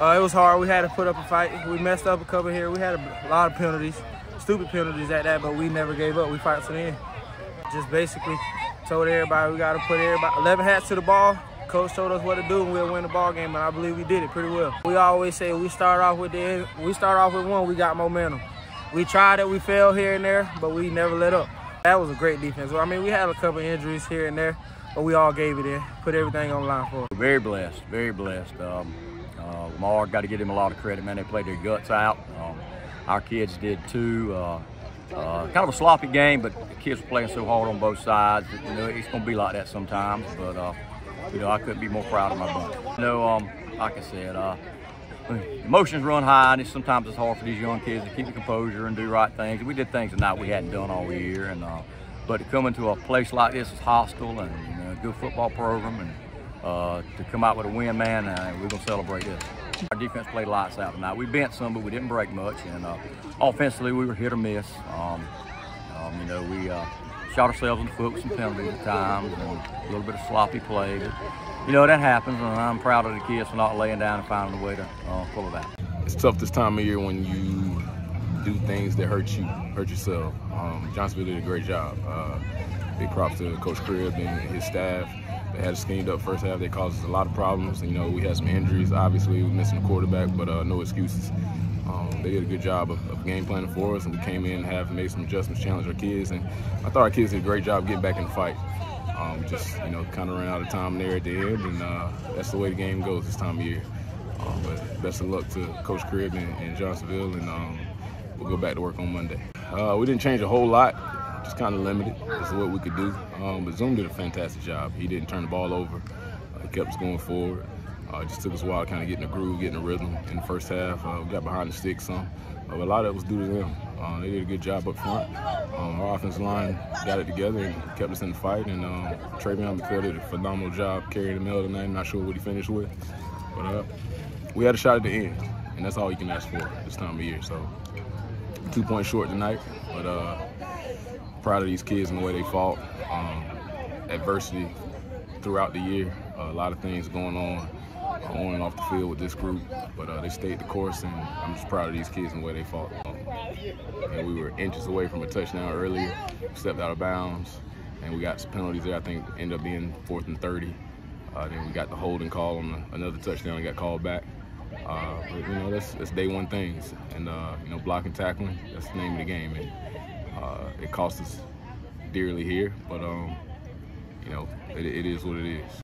Uh, it was hard. We had to put up a fight. We messed up a couple here. We had a lot of penalties, stupid penalties at that, but we never gave up. We fought to the end. Just basically told everybody we got to put everybody 11 hats to the ball. Coach told us what to do and we'll win the ball game, and I believe we did it pretty well. We always say we start off with the we start off with one, we got momentum. We tried it, we failed here and there, but we never let up. That was a great defense. I mean, we had a couple injuries here and there, but we all gave it in, put everything on the line for us. Very blessed, very blessed. Um, uh, Lamar, got to give him a lot of credit, man. They played their guts out. Um, our kids did too. Uh, uh, kind of a sloppy game, but the kids were playing so hard on both sides. You know, it's going to be like that sometimes, but uh, you know, I couldn't be more proud of my bunch. You know, um, like I said, uh, emotions run high, and it's, sometimes it's hard for these young kids to keep the composure and do right things. We did things tonight we hadn't done all year, and uh, but to come into a place like this is hostile and you know, a good football program, and uh, to come out with a win, man, uh, we're gonna celebrate this. Our defense played lights out tonight. We bent some, but we didn't break much. And uh, offensively, we were hit or miss. Um, um, you know, we uh, shot ourselves in the foot with some penalties at times and a little bit of sloppy play. But, you know, that happens, and I'm proud of the kids for not laying down and finding a way to uh, pull it out. It's tough this time of year when you do things that hurt you, hurt yourself. Um, Johnsonville did a great job. Uh, big props to Coach Cribb and his staff. They had schemed up first half. They caused us a lot of problems. You know, we had some injuries. Obviously, we missing a quarterback, but uh, no excuses. Um, they did a good job of, of, game planning for us, and we came in and have made some adjustments, challenge our kids, and I thought our kids did a great job getting back in the fight. Um, just you know, kind of ran out of time there at the end, and uh, that's the way the game goes this time of year. Um, but best of luck to Coach Cribb and, and Johnsonville, and um, we'll go back to work on Monday. Uh, we didn't change a whole lot just kind of limited as to what we could do. Um, but Zoom did a fantastic job. He didn't turn the ball over. Uh, he kept us going forward. Uh, just took us a while kind of getting in the groove, getting in the rhythm in the first half. Uh, we got behind the sticks some. Uh, but a lot of it was due to them. Uh, they did a good job up front. Um, our offensive line got it together and kept us in the fight. And um, Travion McPhail did a phenomenal job carrying the mail tonight. I'm not sure what he finished with. But uh, we had a shot at the end. And that's all you can ask for this time of year. So two points short tonight. But uh, proud of these kids and the way they fought. Um, adversity throughout the year, uh, a lot of things going on uh, on and off the field with this group, but uh, they stayed the course, and I'm just proud of these kids and the way they fought. Um, and we were inches away from a touchdown earlier, stepped out of bounds, and we got some penalties there. I think ended up being fourth and 30. Uh, then we got the holding call on the, another touchdown and got called back. Uh, but, you know, that's, that's day one things. And, uh, you know, blocking, tackling, that's the name of the game. And, uh, it cost us dearly here, but um, you know, it, it is what it is.